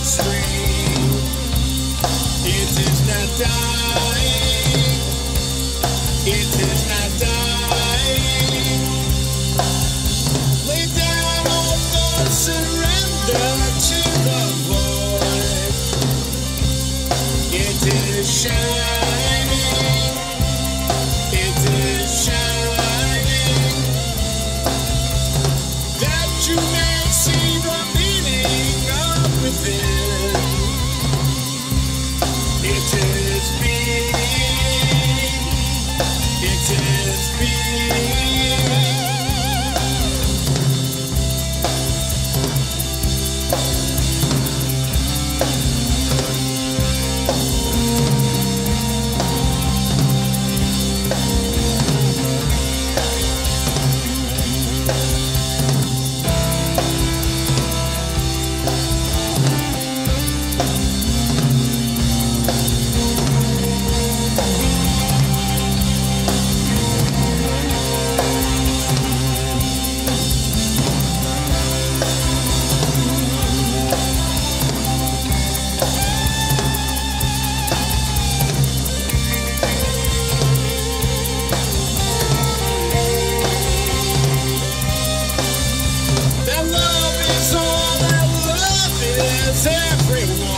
It is not dying. It is not dying. Lay down surrender to the void. It is shining. speed. is everyone.